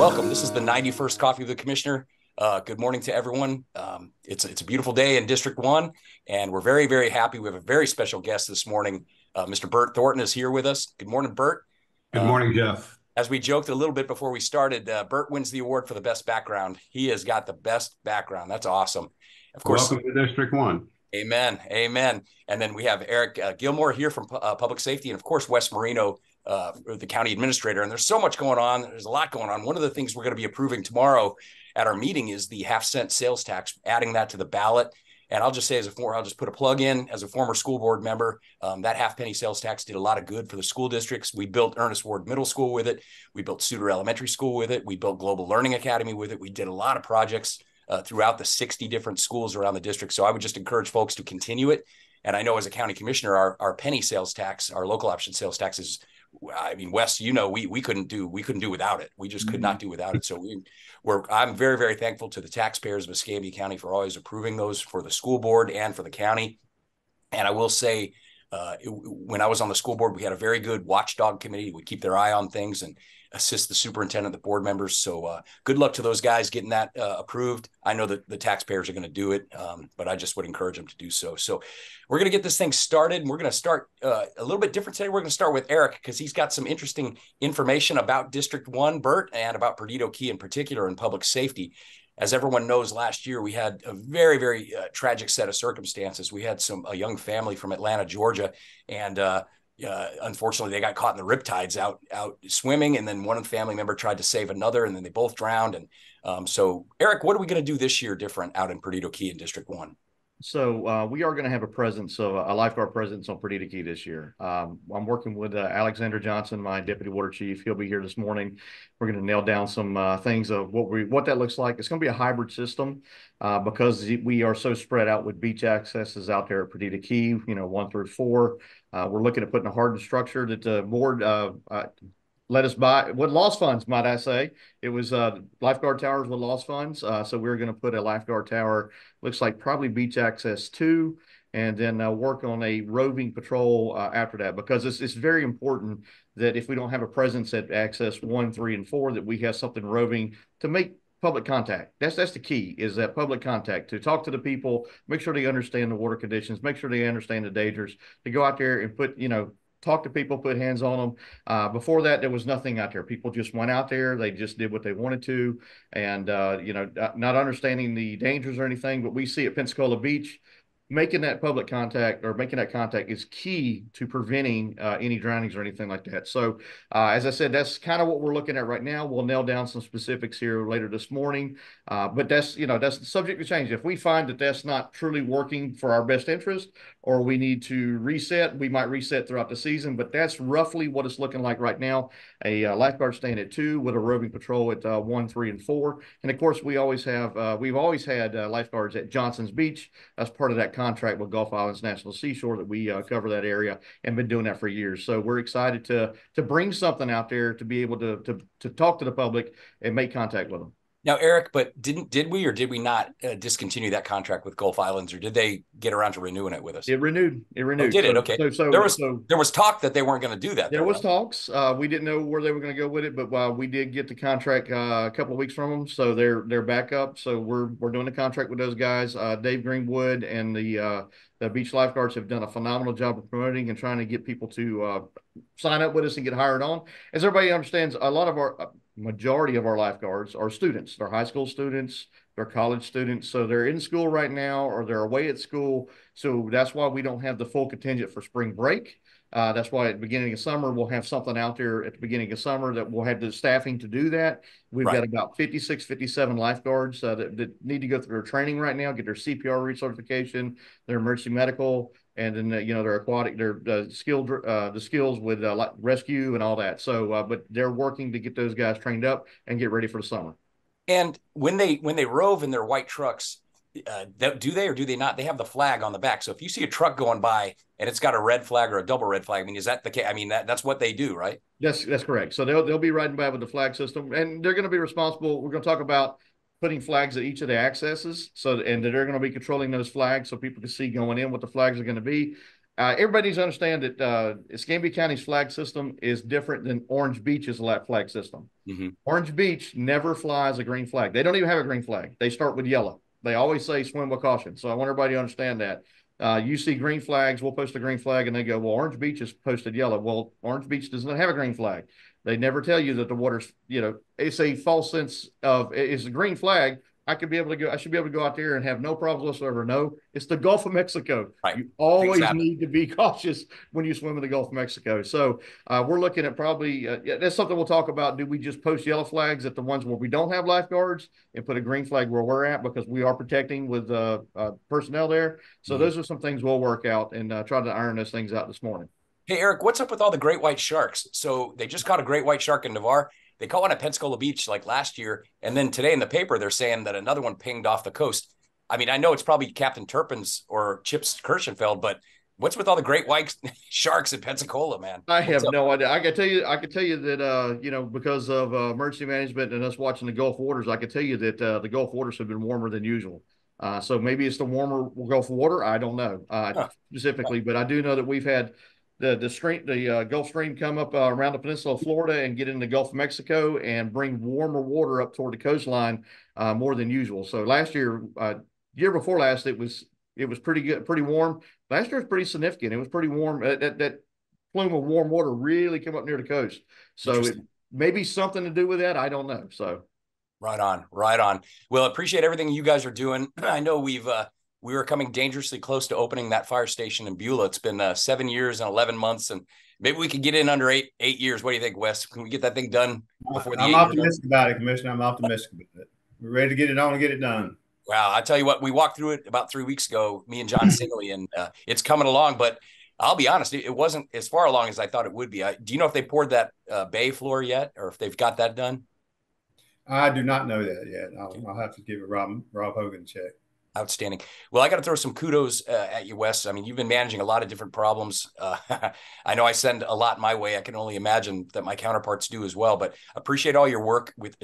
Welcome. This is the 91st Coffee of the Commissioner. Uh, good morning to everyone. Um, it's it's a beautiful day in District One, and we're very very happy. We have a very special guest this morning. Uh, Mr. Bert Thornton is here with us. Good morning, Bert. Good morning, uh, Jeff. As we joked a little bit before we started, uh, Bert wins the award for the best background. He has got the best background. That's awesome. Of course. Welcome to District One. Amen. Amen. And then we have Eric uh, Gilmore here from uh, Public Safety, and of course, Wes Moreno, uh, the county administrator. And there's so much going on. There's a lot going on. One of the things we're going to be approving tomorrow at our meeting is the half cent sales tax, adding that to the ballot. And I'll just say, as a former, I'll just put a plug in as a former school board member. Um, that half penny sales tax did a lot of good for the school districts. We built Ernest Ward Middle School with it. We built Suter Elementary School with it. We built Global Learning Academy with it. We did a lot of projects uh, throughout the 60 different schools around the district. So I would just encourage folks to continue it. And I know as a county commissioner, our, our penny sales tax, our local option sales tax is, I mean, Wes, you know, we we couldn't do we couldn't do without it. We just could mm-hmm. not do without it. So we we're I'm very very thankful to the taxpayers of Escambia County for always approving those for the school board and for the county. And I will say, uh, it, when I was on the school board, we had a very good watchdog committee. We keep their eye on things and assist the superintendent, the board members. So uh, good luck to those guys getting that uh, approved. I know that the taxpayers are going to do it, um, but I just would encourage them to do so. So we're going to get this thing started, and we're going to start uh, a little bit different today. We're going to start with Eric because he's got some interesting information about District One, Bert, and about Perdido Key in particular in public safety. As everyone knows, last year we had a very, very uh, tragic set of circumstances. We had some a young family from Atlanta, Georgia, and uh, unfortunately they got caught in the riptides out out swimming and then one family member tried to save another and then they both drowned and um, so eric what are we going to do this year different out in perdido key in district one so uh, we are going to have a presence of a lifeguard presence on Perdido Key this year. Um, I'm working with uh, Alexander Johnson, my deputy water chief. He'll be here this morning. We're going to nail down some uh, things of what we what that looks like. It's going to be a hybrid system uh, because we are so spread out with beach accesses out there at Perdido Key. You know, one through four. Uh, we're looking at putting a hardened structure that the board uh, let us buy with lost funds, might I say. It was uh, lifeguard towers with lost funds. Uh, so we are going to put a lifeguard tower, looks like probably beach access two, and then uh, work on a roving patrol uh, after that because it's, it's very important that if we don't have a presence at access one, three, and four, that we have something roving to make public contact. That's that's the key is that public contact to talk to the people, make sure they understand the water conditions, make sure they understand the dangers, to go out there and put, you know, talk to people, put hands on them. Uh, before that, there was nothing out there. People just went out there. They just did what they wanted to. And, uh, you know, not understanding the dangers or anything, but we see at Pensacola Beach, making that public contact or making that contact is key to preventing uh, any drownings or anything like that. So, uh, as I said, that's kind of what we're looking at right now. We'll nail down some specifics here later this morning, uh, but that's you know that's subject to change. If we find that that's not truly working for our best interest, or we need to reset, we might reset throughout the season. But that's roughly what it's looking like right now. A uh, lifeguard staying at two with a roving patrol at uh, one, three, and four, and of course we always have uh, we've always had lifeguards at Johnson's Beach as part of that contract with Gulf Islands National Seashore that we uh, cover that area and been doing that for years. So we're excited to to bring something out there to be able to to to talk to the public and make contact with them. Now, Eric, but didn't did we or did we not uh, discontinue that contract with Gulf Islands, or did they get around to renewing it with us? It renewed. It renewed. Oh, did it? Okay. So, so there was so, there was talk that they weren't going to do that. There though, was right? talks. Uh, we didn't know where they were going to go with it, but uh, we did get the contract uh, a couple of weeks from them, so they're they're back up. So we're we're doing the contract with those guys. Uh, Dave Greenwood and the uh, the beach lifeguards have done a phenomenal job of promoting and trying to get people to sign up with us and get hired on. As everybody understands, a lot of our majority of our lifeguards are students. They're high school students, they're college students. So they're in school right now or they're away at school. So that's why we don't have the full contingent for spring break. Uh, that's why at the beginning of summer, we'll have something out there at the beginning of summer that we'll have the staffing to do that. We've right. got about 56, 57 lifeguards uh, that, that, need to go through their training right now, get their CPR recertification, their emergency medical, and then uh, you know their aquatic, their uh, skilled uh, the skills with uh, like rescue and all that. So, uh, but they're working to get those guys trained up and get ready for the summer. And when they when they rove in their white trucks, uh, do they or do they not? They have the flag on the back. So if you see a truck going by and it's got a red flag or a double red flag, I mean, is that the case? I mean, that, that's what they do, right? Yes, that's correct. So they'll they'll be riding by with the flag system, and they're going to be responsible. We're going to talk about putting flags at each of the accesses. So, and they're going to be controlling those flags so people can see going in what the flags are going to be. uh, everybody needs to understand that uh, Escambia County's flag system is different than Orange Beach's flag system. Mm-hmm. Orange Beach never flies a green flag. They don't even have a green flag. They start with yellow. They always say swim with caution. So I want everybody to understand that. Uh, you see green flags, we'll post a green flag, and they go, well, Orange Beach is posted yellow. Well, Orange Beach does not have a green flag. They never tell you that the water's, you know, it's a false sense of it's a green flag, I could be able to go. I should be able to go out there and have no problems whatsoever. No, it's the Gulf of Mexico. Right. You always exactly. need to be cautious when you swim in the Gulf of Mexico. So uh, we're looking at probably uh, that's something we'll talk about. Do we just post yellow flags at the ones where we don't have lifeguards and put a green flag where we're at because we are protecting with uh, uh personnel there? So mm-hmm. those are some things we'll work out and uh, try to iron those things out this morning. Hey Eric, what's up with all the great white sharks? So they just caught a great white shark in Navarre they caught one at Pensacola Beach like last year, and then today in the paper they're saying that another one pinged off the coast. I mean, I know it's probably Captain Turpin's or Chips Kirschenfeld, but what's with all the great white sharks in Pensacola, man? I have no idea. I can tell you, I can tell you that uh, you know, because of uh, emergency management and us watching the Gulf waters, I can tell you that uh, the Gulf waters have been warmer than usual. Uh, so maybe it's the warmer Gulf water. I don't know uh, huh. specifically, but I do know that we've had the the stream the uh, Gulf Stream come up uh, around the peninsula of Florida and get into the Gulf of Mexico and bring warmer water up toward the coastline uh, more than usual. So last year, uh, year before last, it was it was pretty good, pretty warm. Last year was pretty significant. It was pretty warm. That, that plume of warm water really came up near the coast. So it maybe something to do with that. I don't know. So. Right on, right on. Well, appreciate everything you guys are doing. I know we've uh, we were coming dangerously close to opening that fire station in Beulah. It's been uh, seven years and eleven months, and maybe we could get in under eight eight years. What do you think, Wes? Can we get that thing done before the? I'm optimistic about it, Commissioner. I'm optimistic about it. We're ready to get it on and get it done. Wow, I tell you what, we walked through it about three weeks ago, me and John Singley, and uh, it's coming along. But I'll be honest, it wasn't as far along as I thought it would be. I, do you know if they poured that uh, bay floor yet, or if they've got that done? I do not know that yet. I'll, I'll have to give it Rob Rob Hogan a check. Outstanding. Well, I got to throw some kudos uh, at you, Wes. I mean, you've been managing a lot of different problems. Uh, I know I send a lot my way. I can only imagine that my counterparts do as well. But appreciate all your work with,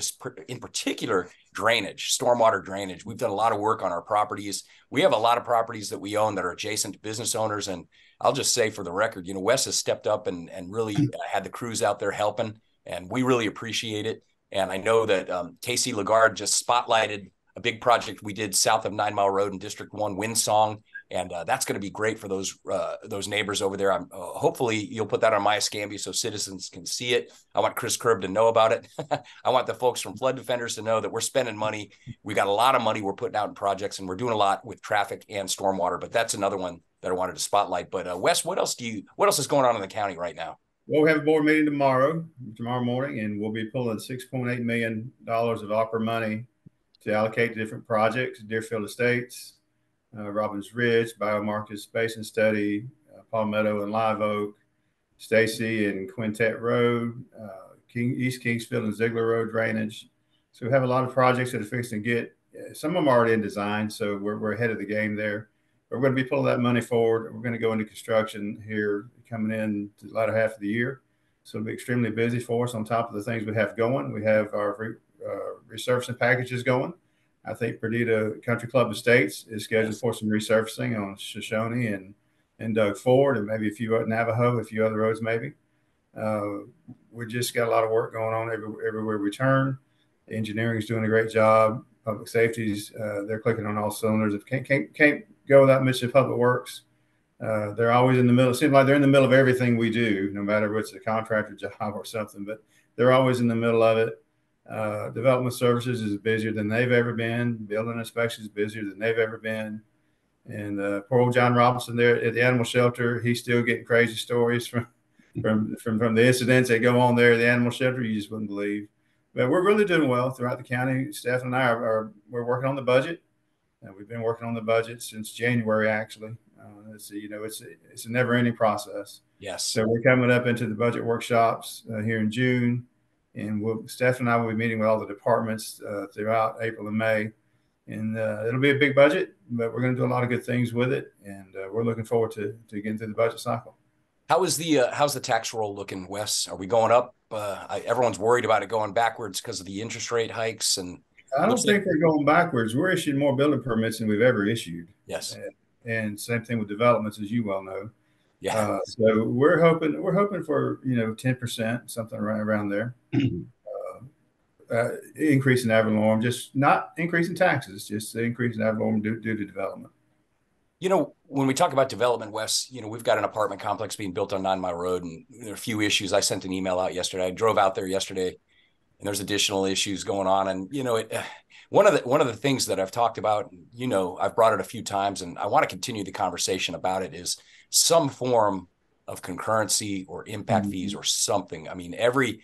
in particular, drainage, stormwater drainage. We've done a lot of work on our properties. We have a lot of properties that we own that are adjacent to business owners. And I'll just say, for the record, you know, Wes has stepped up and and really uh, had the crews out there helping, and we really appreciate it. And I know that um, Casey Lagarde just spotlighted a big project we did south of Nine Mile Road in District One, Windsong, and uh, that's going to be great for those uh, those neighbors over there. I'm uh, hopefully you'll put that on MyEscambia so citizens can see it. I want Chris Kerb to know about it. I want the folks from Flood Defenders to know that we're spending money. We got a lot of money we're putting out in projects, and we're doing a lot with traffic and stormwater. But that's another one that I wanted to spotlight. But uh, Wes, what else do you? What else is going on in the county right now? Well, we have a board meeting tomorrow, tomorrow morning, and we'll be pulling $6.8 million of ARPA money to allocate to different projects, Deerfield Estates, uh, Robbins Ridge, Bayou Marcus Basin Study, uh, Palmetto and Live Oak, Stacy and Quintette Road, uh, King, East Kingsfield and Ziegler Road drainage. So we have a lot of projects that are fixed to get. Some of them are already in design, so we're, we're ahead of the game there. We're going to be pulling that money forward. We're going to go into construction here coming in the latter half of the year. So it'll be extremely busy for us on top of the things we have going. We have our uh, resurfacing packages going. I think Perdido Country Club Estates is scheduled for some resurfacing on Shoshone and and Doug Ford and maybe a few Navajo, a few other roads maybe. Uh, we just got a lot of work going on every, everywhere we turn. Engineering is doing a great job. Public safety's uh, they're clicking on all cylinders. If can't can't, can't go without Michigan Public Works. Uh, they're always in the middle. It seems like they're in the middle of everything we do, no matter if it's a contractor job or something. But they're always in the middle of it. Uh, development services is busier than they've ever been. Building inspections is busier than they've ever been. And uh, poor old John Robinson there at the animal shelter, he's still getting crazy stories from from from, from the incidents that go on there at the animal shelter. You just wouldn't believe. But we're really doing well throughout the county. Steph and I are, are we're working on the budget. and we've been working on the budget since January, actually. Uh, it's a, you know it's a, it's a never-ending process. Yes. So we're coming up into the budget workshops uh, here in June and we'll, Steph and I will be meeting with all the departments uh, throughout April and May. And uh, it'll be a big budget, but we're going to do a lot of good things with it, and uh, we're looking forward to, to getting through the budget cycle. How is the uh, how's the tax roll looking, Wes? Are we going up? Uh, I, everyone's worried about it going backwards because of the interest rate hikes, and I don't think we're going backwards. We're issuing more building permits than we've ever issued. Yes, and, and same thing with developments, as you well know. Yeah. Uh, so we're hoping we're hoping for you know ten percent something right around there. uh, uh, increase in ad valorem, just not increasing taxes, just the increase in ad valorem due, due to development. You know, when we talk about development, Wes, you know, we've got an apartment complex being built on Nine Mile Road, and there are a few issues. I sent an email out yesterday. I drove out there yesterday, and there's additional issues going on. And you know, it, one of the one of the things that I've talked about, you know, I've brought it a few times, and I want to continue the conversation about it. Is some form of concurrency or impact mm-hmm. fees or something. I mean, every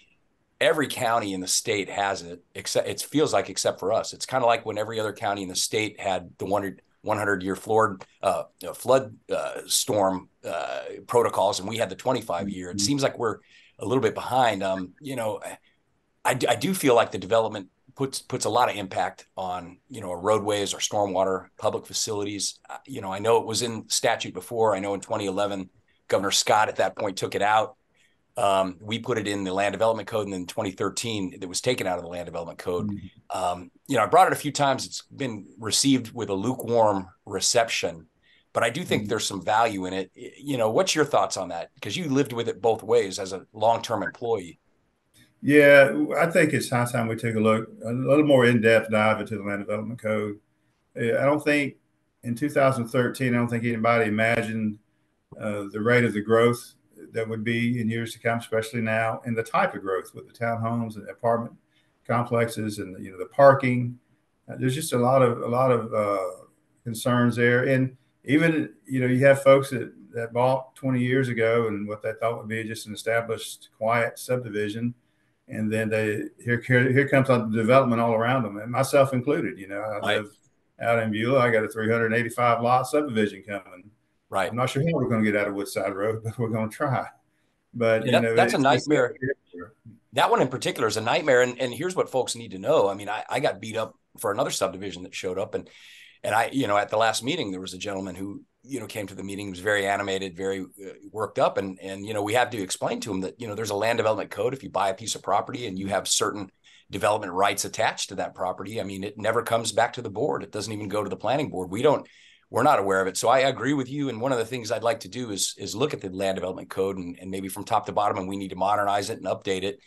every county in the state has it, except it feels like except for us. It's kind of like when every other county in the state had the one 100 year flood uh, flood uh, storm uh, protocols, and we had the 25 year. It mm-hmm. seems like we're a little bit behind. Um, you know, I, I do feel like the development puts puts a lot of impact on you know roadways or stormwater public facilities. Uh, you know, I know it was in statute before. I know in 2011, Governor Scott at that point took it out. Um, we put it in the land development code, and then 2013, it was taken out of the land development code. Mm-hmm. Um, you know, I brought it a few times. It's been received with a lukewarm reception, but I do think mm-hmm. there's some value in it. You know, what's your thoughts on that? Because you lived with it both ways as a long-term employee. Yeah, I think it's high time we take a look, a little more in-depth dive into the land development code. I don't think in 2013, I don't think anybody imagined uh, the rate of the growth that would be in years to come, especially now, and the type of growth with the townhomes and apartment complexes and you know the parking. Uh, there's just a lot of a lot of uh, concerns there, and even you know you have folks that that bought 20 years ago and what they thought would be just an established quiet subdivision and then they here here, here comes the development all around them and myself included you know i right. live out in beulah i got a 385 lot subdivision coming Right. I'm not sure how we're going to get out of Woodside Road, but we're going to try. But yeah, you know, that's a nightmare. That one in particular is a nightmare. And, and here's what folks need to know. I mean, I, I got beat up for another subdivision that showed up and and I, you know, at the last meeting, there was a gentleman who, you know, came to the meeting, was very animated, very uh, worked up. And, and, you know, we had to explain to him that, you know, there's a land development code. If you buy a piece of property and you have certain development rights attached to that property, I mean, it never comes back to the board. It doesn't even go to the planning board. We don't, we're not aware of it. So I agree with you. And one of the things I'd like to do is is look at the land development code and, and maybe from top to bottom, and we need to modernize it and update it.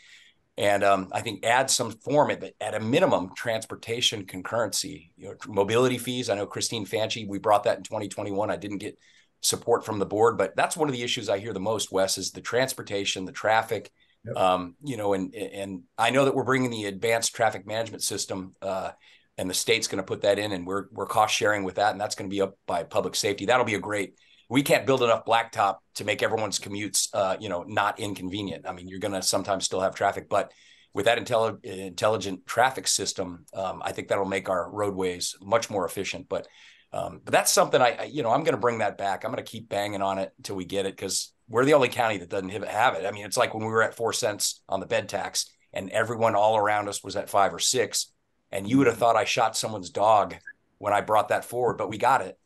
And um, I think add some form at, at a minimum transportation concurrency, you know, mobility fees. I know Christine Fanchi, we brought that in 2021. I didn't get support from the board, but that's one of the issues I hear the most, Wes, is the transportation, the traffic. Yep. Um, you know, and and I know that we're bringing the advanced traffic management system uh, and the state's going to put that in and we're we're cost sharing with that and that's going to be up by public safety that'll be a great we can't build enough blacktop to make everyone's commutes uh, you know not inconvenient. I mean you're going to sometimes still have traffic but with that intelli- intelligent traffic system um, i think that'll make our roadways much more efficient. But um, but that's something I, I you know i'm going to bring that back. I'm going to keep banging on it until we get it because we're the only county that doesn't have it. I mean it's like when we were at four cents on the bed tax and everyone all around us was at five or six and you would have thought I shot someone's dog when I brought that forward, but we got it.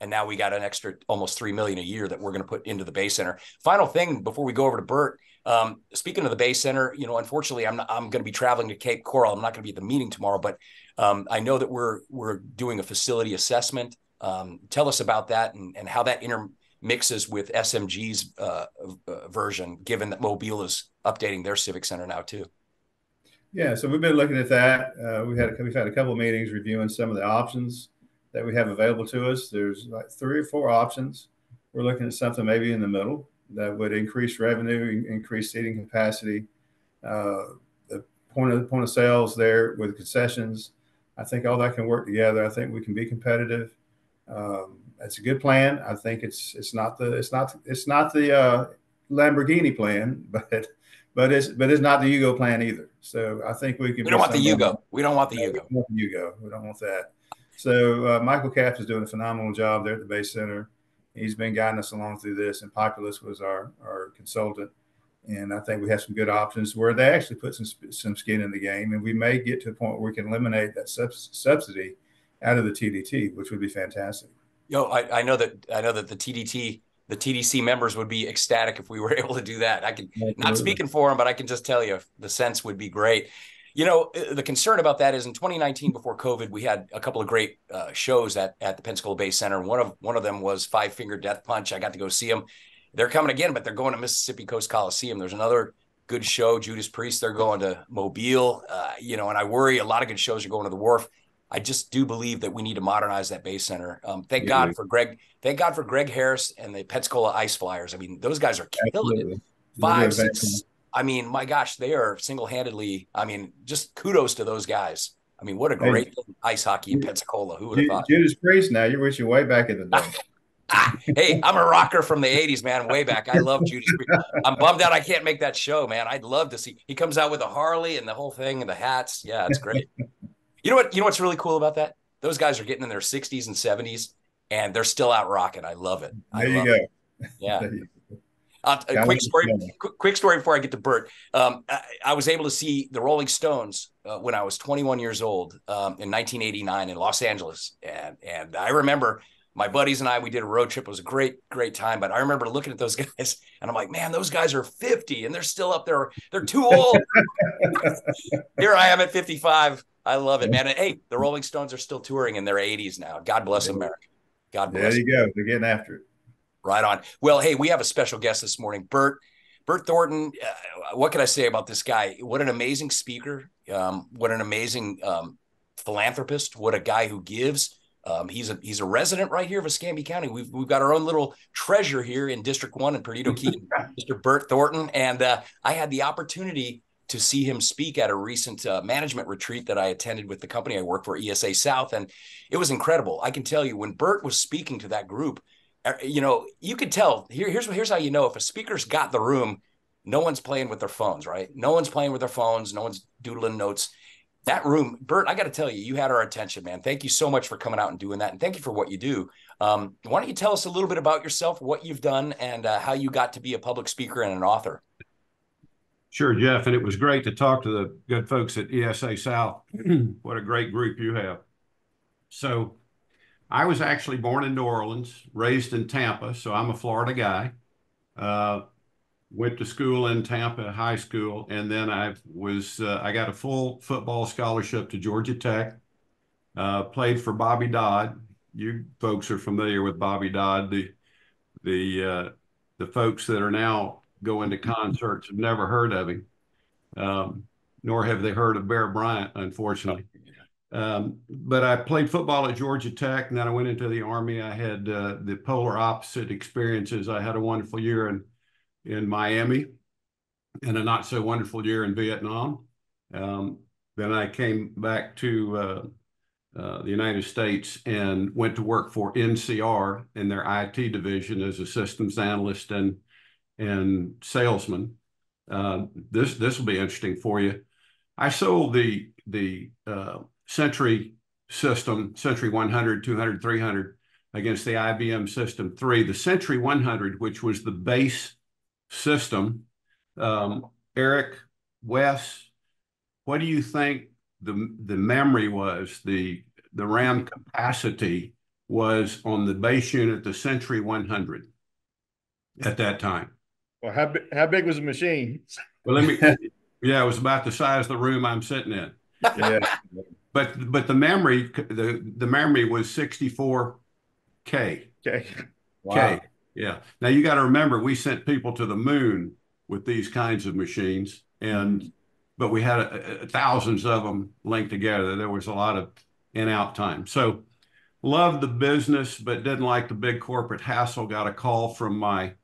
And now we got an extra almost three million a year that we're going to put into the Bay Center. Final thing before we go over to Bert. Um, speaking of the Bay Center, you know, unfortunately, I'm not, I'm going to be traveling to Cape Coral. I'm not going to be at the meeting tomorrow, but um, I know that we're we're doing a facility assessment. Um, tell us about that and, and how that intermixes with SMG's uh, uh, version, given that Mobile is updating their civic center now too. Yeah, so we've been looking at that. Uh, we had a, we've had a couple meetings reviewing some of the options that we have available to us. There's like three or four options. We're looking at something maybe in the middle that would increase revenue, increase seating capacity. Uh, the point of the point of sales there with concessions. I think all that can work together. I think we can be competitive. Um, it's a good plan. I think it's it's not the it's not it's not the uh, Lamborghini plan, but but it's but it's not the Yugo plan either. So I think we can. We don't want the Yugo. We don't want the Yugo. We don't want the Yugo. We don't want that. So uh, Michael Capps is doing a phenomenal job there at the Bay Center. He's been guiding us along through this, and Populous was our our consultant. And I think we have some good options where they actually put some some skin in the game, and we may get to a point where we can eliminate that sub- subsidy out of the TDT, which would be fantastic. Yo, I, I know that I know that the TDT the TDC members would be ecstatic if we were able to do that. I can Absolutely. not speaking for them, but I can just tell you the sense would be great. You know, uh, the concern about that is in 2019, before COVID, we had a couple of great uh, shows at, at the Pensacola Bay Center. One of one of them was Five Finger Death Punch. I got to go see them, they're coming again, but they're going to Mississippi Coast Coliseum. There's another good show, Judas Priest. They're going to Mobile, uh, you know, and I worry a lot of good shows are going to the Wharf. I just do believe that we need to modernize that Bay Center. Um, thank yeah, God for Greg. Thank God for Greg Harris and the Pensacola Ice Flyers. I mean, those guys are killing Absolutely. it. Five, six. I mean, my gosh, they are single handedly. I mean, just kudos to those guys. I mean, what a great hey, ice hockey in Pensacola. Who would have thought? Judas Priest. Now you're wishing way back in the day. hey, I'm a rocker from the 80s, man, way back. I love Judas Priest. I'm bummed out I can't make that show, man. I'd love to see. He comes out with a Harley and the whole thing and the hats. Yeah, it's great. you know what? You know what's really cool about that? Those guys are getting in their 60s and 70s and they're still out rocking. I love it. I there you go. It. Yeah. Uh, a quick story. Quick, quick, story before I get to Bert. Um, I, I, was able to see the Rolling Stones uh, when I was 21 years old um, in 1989 in Los Angeles, and and I remember my buddies and I, we did a road trip. It was a great, great time. But I remember looking at those guys and I'm like, man, those guys are 50 and they're still up there. They're too old. Here I am at 55. I love it, man. And hey, the Rolling Stones are still touring in their 80s now. God bless America. God bless. There you go. They're getting after it. Right on. Well, hey, we have a special guest this morning, Bert. Bert Thornton. Uh, what can I say about this guy? What an amazing speaker. Um, what an amazing um, philanthropist. What a guy who gives um, he's a he's a resident right here of Escambia County. We've we've got our own little treasure here in District One in Perdido Key, Mr. Bert Thornton, and uh, I had the opportunity to see him speak at a recent uh, management retreat that I attended with the company I work for, ESA South, and it was incredible. I can tell you when Bert was speaking to that group, you know, you could tell. Here, here's here's how you know if a speaker's got the room. No one's playing with their phones, right? No one's playing with their phones. No one's doodling notes that room, Bert, I got to tell you, you had our attention, man. Thank you so much for coming out and doing that. And thank you for what you do. Um, why don't you tell us a little bit about yourself, what you've done, and uh, how you got to be a public speaker and an author? Sure, Jeff. And it was great to talk to the good folks at ESA South. what a great group you have. So, I was actually born in New Orleans, raised in Tampa. So, I'm a Florida guy. Uh, went to school in Tampa High School, and then I was uh, I got a full football scholarship to Georgia Tech. Uh, played for Bobby Dodd. You folks are familiar with Bobby Dodd. The the uh, the folks that are now going to concerts have never heard of him, um, nor have they heard of Bear Bryant, unfortunately. Um, but I played football at Georgia Tech, and then I went into the Army. I had uh, the polar opposite experiences. I had a wonderful year in in Miami and a not so wonderful year in Vietnam. Um, then I came back to uh, uh, the United States and went to work for NCR in their IT division as a systems analyst and and salesman. Uh, this this will be interesting for you. I sold the the uh, Century system, Century 100, 200, 300 against the IBM System 3. The Century 100, which was the base system. Um, Eric, Wes, what do you think the the memory was, the the RAM capacity was on the base unit, the Century 100 at that time? Well, how, how big was the machine? Well, let me, yeah, it was about the size of the room I'm sitting in. Yeah. But but the memory the the memory was 64 K. K. Wow. K. Yeah. Now you got to remember, we sent people to the moon with these kinds of machines, and but we had a, a, thousands of them linked together. There was a lot of in out time. So loved the business, but didn't like the big corporate hassle. Got a call from my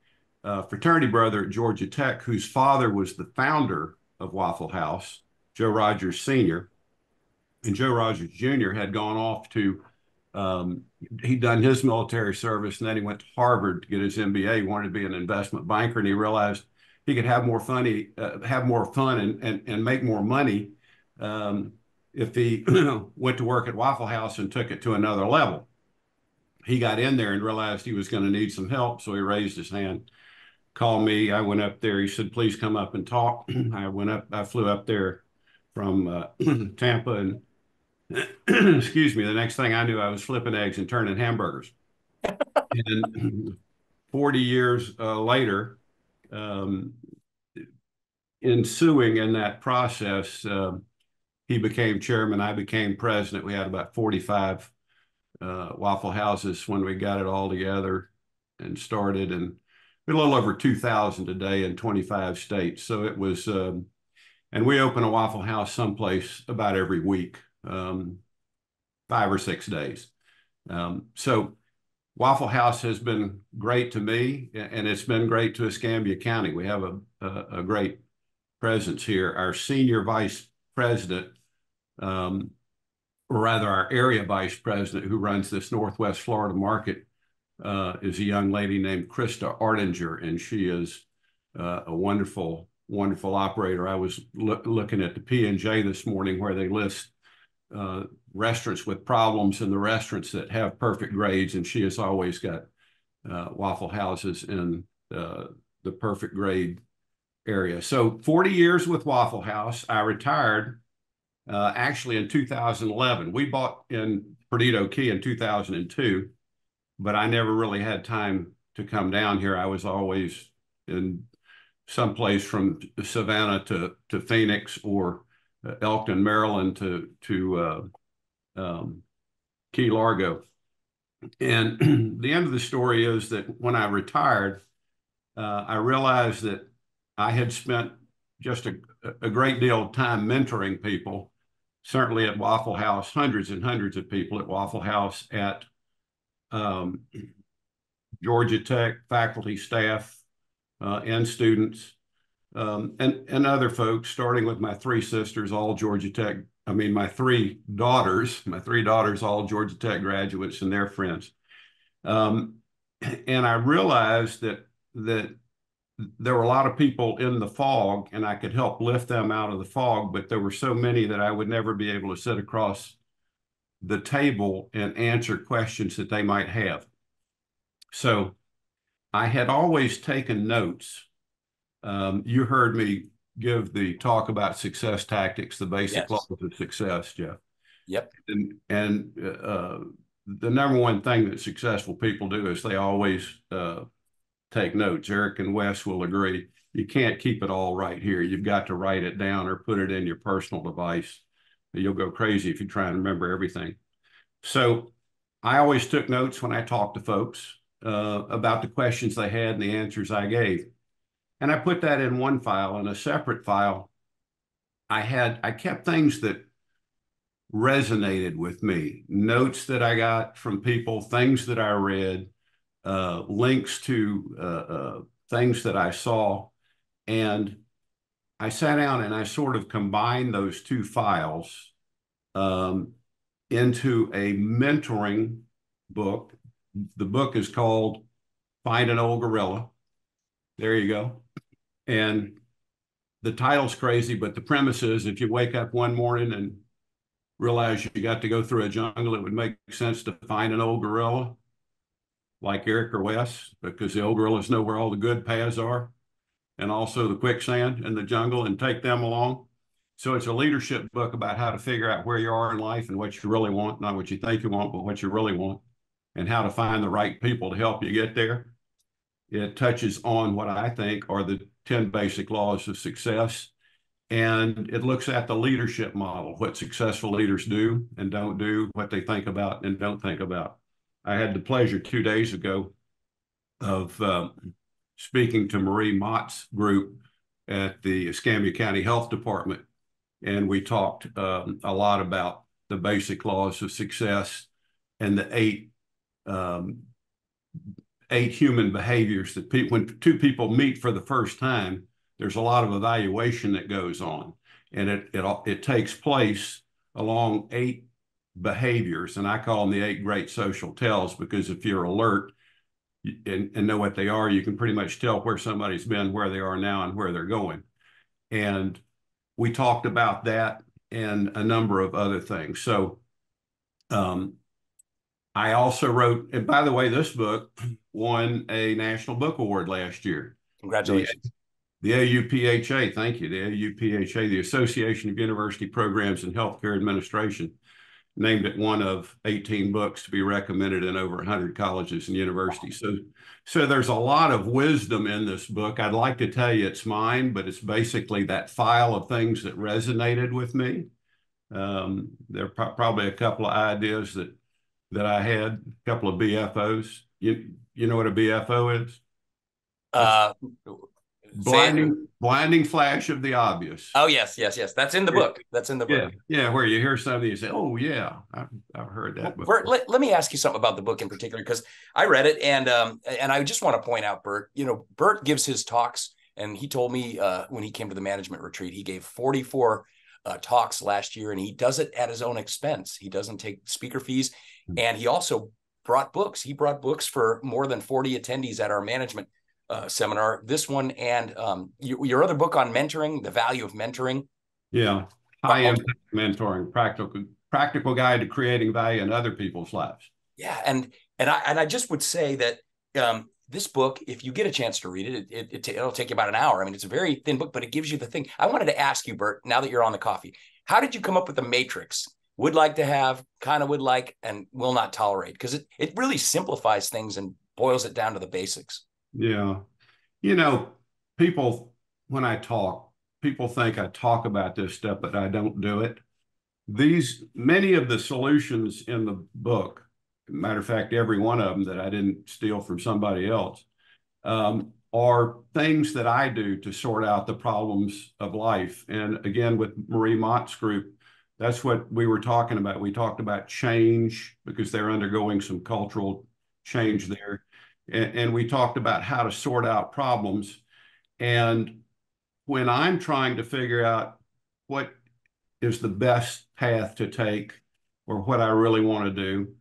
uh, fraternity brother at Georgia Tech, whose father was the founder of Waffle House, Joe Rogers Sr. And Joe Rogers Jr. had gone off to um, he'd done his military service and then he went to Harvard to get his MBA. He wanted to be an investment banker and he realized he could have more funny, uh, have more fun and, and, and make more money um, if he went to work at Waffle House and took it to another level. He got in there and realized he was going to need some help. So he raised his hand, called me. I went up there. He said, please come up and talk. I went up, I flew up there from uh, Tampa and excuse me, the next thing I knew, I was flipping eggs and turning hamburgers. and 40 years uh, later, um, ensuing in that process, uh, he became chairman. I became president. We had about 45 uh, Waffle Houses when we got it all together and started. And a little over 2,000 today in 25 states. So it was, um, and we open a Waffle House someplace about every week, um, five or six days. Um, so Waffle House has been great to me, and it's been great to Escambia County. We have a, a, a great presence here. Our senior vice president, um, or rather our area vice president who runs this Northwest Florida market, uh, is a young lady named Krista Artinger, and she is uh, a wonderful, wonderful operator. I was lo looking at the PNJ this morning where they list uh, restaurants with problems and the restaurants that have perfect grades, and she has always got uh, Waffle Houses in uh, the perfect grade area. So 40 years with Waffle House. I retired uh, actually in 2011. We bought in Perdido Key in 2002 but I never really had time to come down here. I was always in some place from Savannah to to Phoenix or Elkton, Maryland to to uh, um, Key Largo. And the end of the story is that when I retired, uh, I realized that I had spent just a, a great deal of time mentoring people, certainly at Waffle House, hundreds and hundreds of people at Waffle House, at um, Georgia Tech faculty, staff, uh, and students, um, and, and other folks, starting with my three sisters, all Georgia Tech. I mean, my three daughters, my three daughters, all Georgia Tech graduates and their friends. Um, and I realized that that there were a lot of people in the fog and I could help lift them out of the fog, but there were so many that I would never be able to sit across the table and answer questions that they might have. So I had always taken notes. Um, you heard me give the talk about success tactics, the basic yes. laws of success, Jeff. Yep. And, and uh, the number one thing that successful people do is they always uh, take notes. Eric and Wes will agree. You can't keep it all right here. You've got to write it down or put it in your personal device you'll go crazy if you try and remember everything. So I always took notes when I talked to folks uh, about the questions they had and the answers I gave. And I put that in one file. In a separate file, I had, I kept things that resonated with me, notes that I got from people, things that I read, uh, links to uh, uh things that I saw. And I sat down and I sort of combined those two files um, into a mentoring book. The book is called Find an Old Gorilla. There you go. And the title's crazy, but the premise is if you wake up one morning and realize you got to go through a jungle, it would make sense to find an old gorilla like Eric or Wes, because the old gorillas know where all the good paths are and also the quicksand and the jungle and take them along. So it's a leadership book about how to figure out where you are in life and what you really want, not what you think you want, but what you really want, and how to find the right people to help you get there. It touches on what I think are the 10 basic laws of success. And it looks at the leadership model, what successful leaders do and don't do, what they think about and don't think about. I had the pleasure two days ago of um, speaking to Marie Mott's group at the Escambia County Health Department. And we talked um, a lot about the basic laws of success and the eight um, eight human behaviors that people when two people meet for the first time, there's a lot of evaluation that goes on, and it it it takes place along eight behaviors, and I call them the eight great social tells because if you're alert and, and know what they are, you can pretty much tell where somebody's been, where they are now, and where they're going. And we talked about that and a number of other things. So um, I also wrote, and by the way, this book won a National Book Award last year. Congratulations. The, the AUPHA, thank you. The AUPHA, the Association of University Programs and Healthcare Administration named it one of 18 books to be recommended in over 100 colleges and universities. So, so there's a lot of wisdom in this book. I'd like to tell you it's mine, but it's basically that file of things that resonated with me. Um, there are pro probably a couple of ideas that that I had, a couple of BFOs. You you know what a BFO is? Uh, blinding, blinding flash of the obvious. Oh yes, yes, yes. That's in the book. That's in the book. Yeah, yeah. Where you hear something, you say, "Oh yeah, I've, I've heard that." Well, Bert, let, let me ask you something about the book in particular because I read it and um and I just want to point out, Bert. You know, Bert gives his talks, and he told me uh, when he came to the management retreat, he gave forty four. Uh, talks last year, and he does it at his own expense. He doesn't take speaker fees. And he also brought books. He brought books for more than 40 attendees at our management uh, seminar. This one and um, your, your, other book on mentoring, the value of mentoring. Yeah, high impact mentoring, practical practical guide to creating value in other people's lives. Yeah, and and I and I just would say that um, this book, if you get a chance to read it, it, it, it'll take you about an hour. I mean, it's a very thin book, but it gives you the thing. I wanted to ask you, Bert, now that you're on the coffee, how did you come up with the matrix? Would like to have, kind of would like, and will not tolerate? Because it, it really simplifies things and boils it down to the basics. Yeah. You know, people, when I talk, people think I talk about this stuff, but I don't do it. These, many of the solutions in the book, matter of fact, every one of them that I didn't steal from somebody else, um, are things that I do to sort out the problems of life. And again, with Marie Mott's group, that's what we were talking about. We talked about change because they're undergoing some cultural change there and, and we talked about how to sort out problems. And when I'm trying to figure out what is the best path to take or what I really want to do,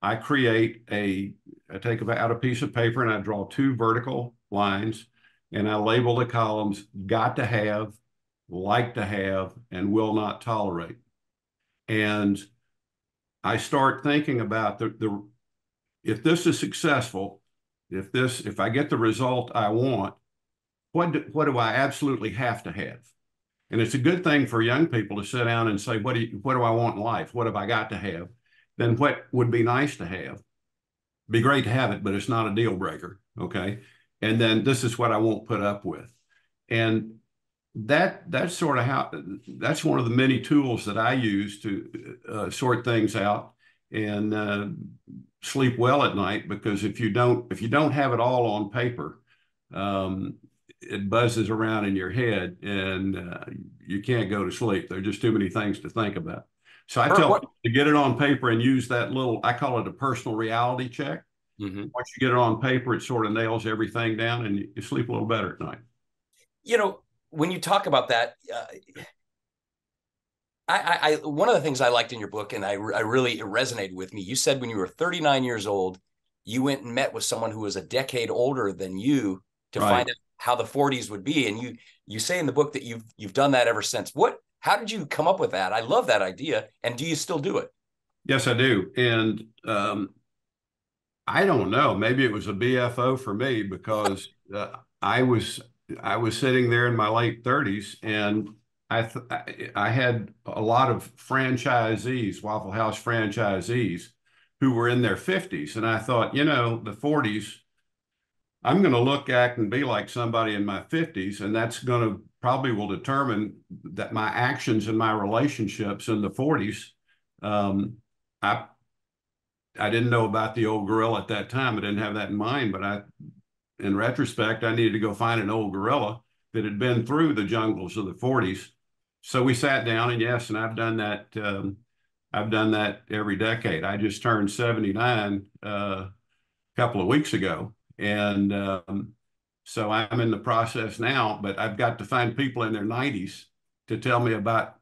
I create a, I take out a piece of paper and I draw two vertical lines and I label the columns got to have, like to have, and will not tolerate. And I start thinking about the, the if this is successful, if this, if I get the result I want, what do, what do I absolutely have to have? And it's a good thing for young people to sit down and say, what do you, what do I want in life? What have I got to have? Then what would be nice to have? Be great to have it, but it's not a deal breaker. Okay. And then this is what I won't put up with. And that that's sort of how that's one of the many tools that I use to uh, sort things out and uh, sleep well at night because if you don't if you don't have it all on paper um, it buzzes around in your head and uh, you can't go to sleep. There are just too many things to think about. So i tell what, people to get it on paper and use that little i call it a personal reality check. Mm-hmm. once you get it on paper it sort of nails everything down and you, you sleep a little better at night. You know when you talk about that uh, I, I, one of the things I liked in your book, and I, I really it resonated with me. You said when you were 39 years old, you went and met with someone who was a decade older than you to right. find out how the 40s would be. And you you say in the book that you've you've done that ever since. What? How did you come up with that? I love that idea. And do you still do it? Yes, I do. And um, I don't know. Maybe it was a BFO for me because uh, I was I was sitting there in my late 30s and I, I had a lot of franchisees, Waffle House franchisees, who were in their 50s. And I thought, you know, the 40s, I'm going to look, act, and be like somebody in my 50s. And that's going to probably will determine that my actions and my relationships in the 40s. Um, I, I didn't know about the old gorilla at that time. I didn't have that in mind. But I, in retrospect, I needed to go find an old gorilla that had been through the jungles of the 40s so we sat down and yes, and I've done that. Um, I've done that every decade. I just turned 79 uh, a couple of weeks ago. And um, so I'm in the process now, but I've got to find people in their 90s to tell me about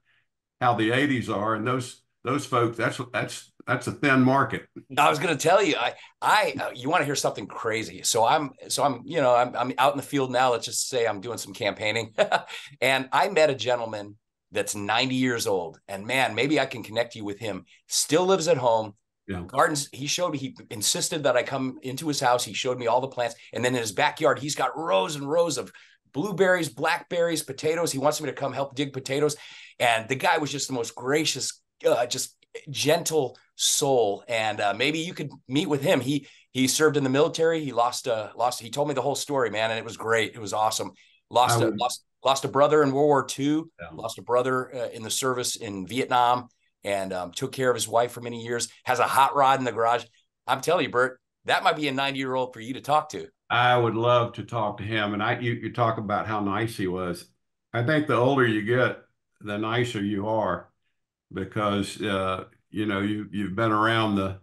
how the 80s are. And those those folks, that's that's that's a thin market. I was going to tell you, I, I, uh, you want to hear something crazy. So I'm, so I'm, you know, I'm, I'm out in the field now. Let's just say I'm doing some campaigning, and I met a gentleman that's 90 years old. And man, maybe I can connect you with him. Still lives at home. Yeah. Gardens, he showed me, he insisted that I come into his house. He showed me all the plants. And then in his backyard, he's got rows and rows of blueberries, blackberries, potatoes. He wants me to come help dig potatoes. And the guy was just the most gracious, uh, just gentle soul. And uh, maybe you could meet with him. He he served in the military. He lost uh lost. He told me the whole story, man, and it was great. It was awesome. Lost a, lost lost a brother in World War II, yeah. lost a brother uh, in the service in Vietnam, and um, took care of his wife for many years. Has a hot rod in the garage. I'm telling you, Bert, that might be a 90 year old for you to talk to. I would love to talk to him. And I, you, you talk about how nice he was. I think the older you get, the nicer you are, because uh, you know you you've been around the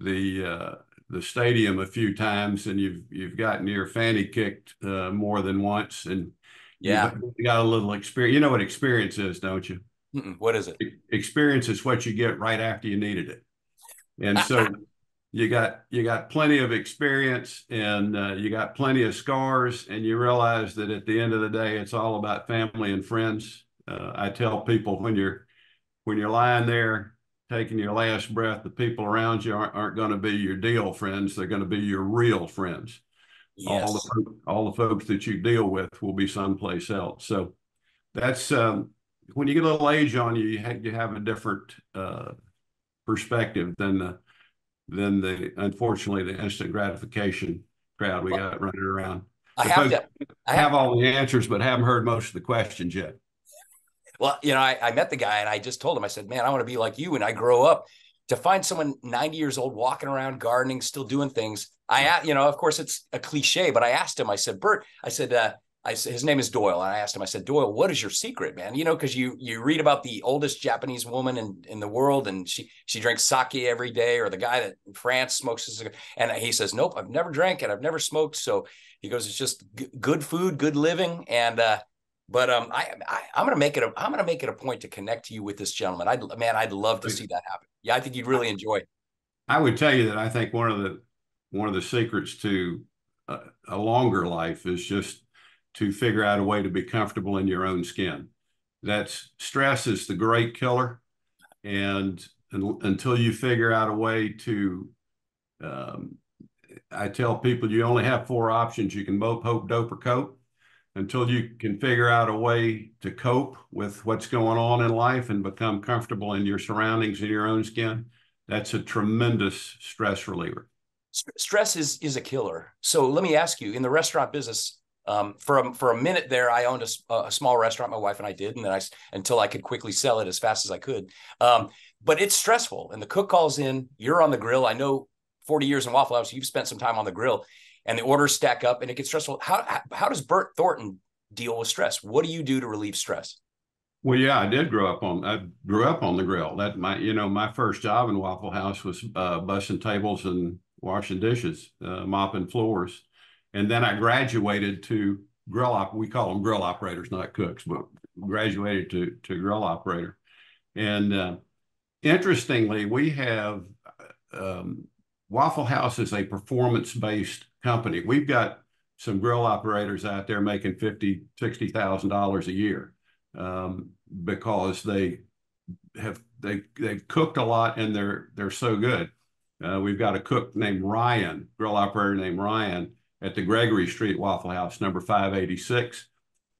the uh, the stadium a few times, and you've you've gotten your fanny kicked uh, more than once, and yeah, you got a little experience. You know what experience is, don't you? Mm-mm. What is it? Experience is what you get right after you needed it, and so. you got you got plenty of experience and uh, you got plenty of scars and you realize that at the end of the day it's all about family and friends uh, i tell people when you're when you're lying there taking your last breath the people around you aren't, aren't going to be your deal friends they're going to be your real friends yes. all the all the folks that you deal with will be someplace else so that's um, when you get a little age on you you have, you have a different uh, perspective than the than the unfortunately the instant gratification crowd we got running around. I have to, I have all the answers, but haven't heard most of the questions yet. Well, you know, I, I met the guy and I just told him, I said, man, I want to be like you when I grow up. To find someone 90 years old walking around, gardening, still doing things. I, you know, of course, it's a cliche, but I asked him, I said, Bert, I said, uh, I said, his name is Doyle. And I asked him, I said, Doyle, what is your secret, man? You know, because you you read about the oldest Japanese woman in, in the world and she she drinks sake every day, or the guy that in France smokes a cigar. And he says, Nope, I've never drank it, I've never smoked. So he goes, It's just g- good food, good living. And uh, but um, I, I am gonna make it a I'm gonna make it a point to connect to you with this gentleman. I'd man, I'd love to see that happen. Yeah, I think you'd really enjoy. I would tell you that I think one of the one of the secrets to a, a longer life is just to figure out a way to be comfortable in your own skin. That's stress is the great killer. And, and until you figure out a way to, um, I tell people you only have four options. You can mope, hope, dope, or cope. Until you can figure out a way to cope with what's going on in life and become comfortable in your surroundings in your own skin, that's a tremendous stress reliever. Stress is is a killer. So let me ask you, in the restaurant business, um, for a, for a minute there, I owned a, a, small restaurant. My wife and I did, and then I until I could quickly sell it as fast as I could. Um, but it's stressful, and the cook calls in. You're on the grill. I know, forty years in Waffle House, you've spent some time on the grill, and the orders stack up, and it gets stressful. How how does Bert Thornton deal with stress? What do you do to relieve stress? Well, yeah, I did grow up on. I grew up on the grill. That my, you know, my first job in Waffle House was uh, bussing tables and washing dishes, uh, mopping floors and then I graduated to grill op. We call them grill operators, not cooks, but graduated to to grill operator. And uh, interestingly, we have um, Waffle House is a performance based company. We've got some grill operators out there making fifty, sixty thousand dollars a year um, because they have they they've cooked a lot and they're they're so good. Uh, we've got a cook named Ryan, grill operator named Ryan at the Gregory Street Waffle House, number 586.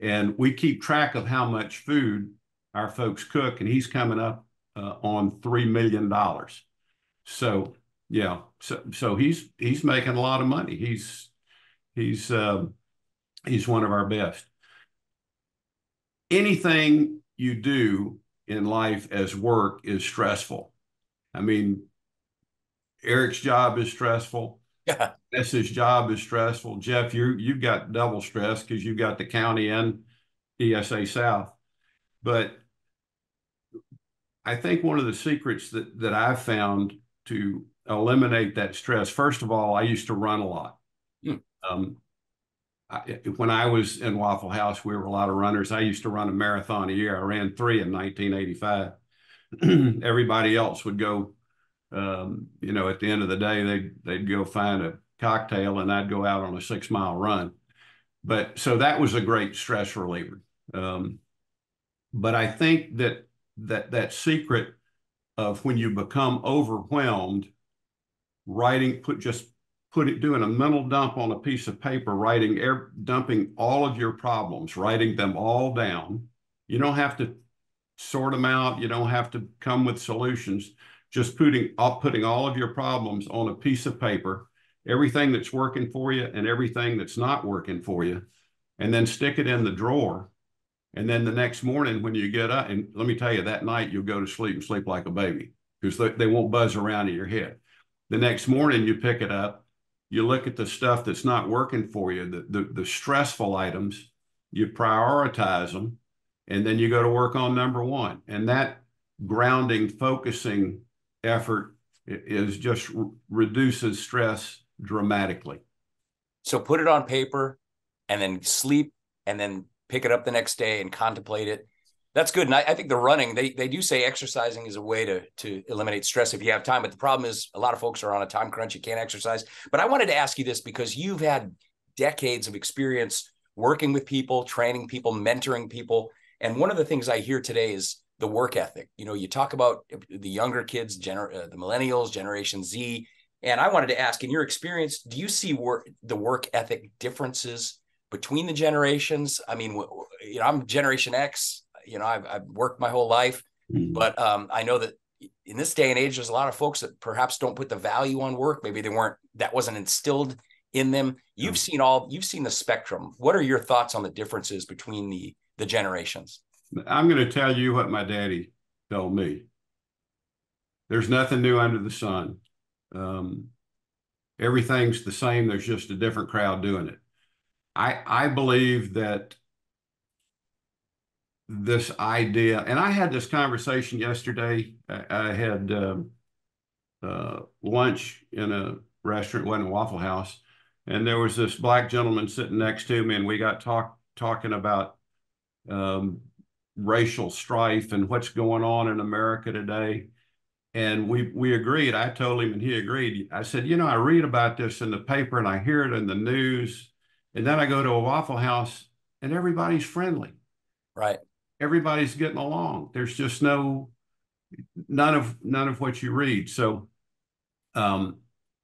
And we keep track of how much food our folks cook, and he's coming up uh, on $3 million. So, yeah, so, so he's he's making a lot of money. He's he's um, he's one of our best. Anything you do in life as work is stressful. I mean, Eric's job is stressful. Yeah. His job is stressful. Jeff, you you've got double stress because you've got the county and ESA South. But I think one of the secrets that that I've found to eliminate that stress, first of all, I used to run a lot. Hmm. Um, I, when I was in Waffle House, we were a lot of runners. I used to run a marathon a year. I ran three in 1985. Everybody else would go um, you know, at the end of the day, they'd, they'd go find a cocktail and I'd go out on a six mile run. But so that was a great stress reliever. Um, but I think that that that secret of when you become overwhelmed, writing put just put it doing a mental dump on a piece of paper, writing air dumping all of your problems, writing them all down. You don't have to sort them out. You don't have to come with solutions just putting putting all of your problems on a piece of paper, everything that's working for you and everything that's not working for you, and then stick it in the drawer. And then the next morning when you get up, and let me tell you, that night you'll go to sleep and sleep like a baby because they, they won't buzz around in your head. The next morning you pick it up, you look at the stuff that's not working for you, the, the, the stressful items, you prioritize them, and then you go to work on number one. And that grounding, focusing effort is just reduces stress dramatically. So put it on paper and then sleep and then pick it up the next day and contemplate it. That's good. And I, I, think the running, they they do say exercising is a way to to eliminate stress if you have time. But the problem is a lot of folks are on a time crunch. You can't exercise. But I wanted to ask you this because you've had decades of experience working with people, training people, mentoring people. And one of the things I hear today is the work ethic. You know, you talk about the younger kids, gener- uh, the millennials, Generation Z. And I wanted to ask, in your experience, do you see work, the work ethic differences between the generations? I mean, you know, I'm Generation X. You know, I've, I've worked my whole life, mm-hmm. but um, I know that in this day and age, there's a lot of folks that perhaps don't put the value on work. Maybe they weren't that wasn't instilled in them. You've mm-hmm. seen all. You've seen the spectrum. What are your thoughts on the differences between the the generations? I'm going to tell you what my daddy told me. There's nothing new under the sun. Um, everything's the same. There's just a different crowd doing it. I I believe that this idea, and I had this conversation yesterday. I, I had um, uh, lunch in a restaurant, wasn't a Waffle House, and there was this black gentleman sitting next to me, and we got talk talking about um, racial strife and what's going on in America today. And we we agreed. I told him, and he agreed. I said, you know, I read about this in the paper, and I hear it in the news, and then I go to a Waffle House, and everybody's friendly. Right. Everybody's getting along. There's just no none of none of what you read. So, um,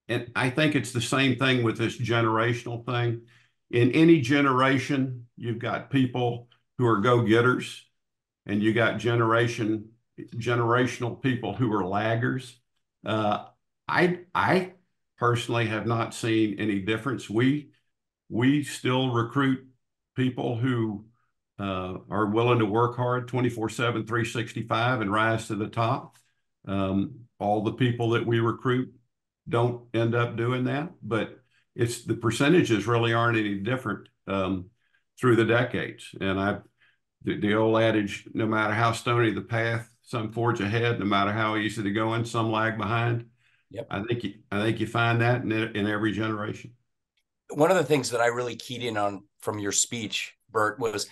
and I think it's the same thing with this generational thing. In any generation, you've got people who are go-getters and you got generation generational people who are laggers. Uh, I I personally have not seen any difference. We we still recruit people who uh, are willing to work hard 24 7 365 and rise to the top um, all the people that we recruit don't end up doing that but it's the percentages really aren't any different um, through the decades and i the, the old adage, no matter how stony the path, some forge ahead, no matter how easy to go in, some lag behind. Yep. I think you, I think you find that in, in every generation. One of the things that I really keyed in on from your speech, Bert, was